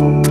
you